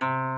you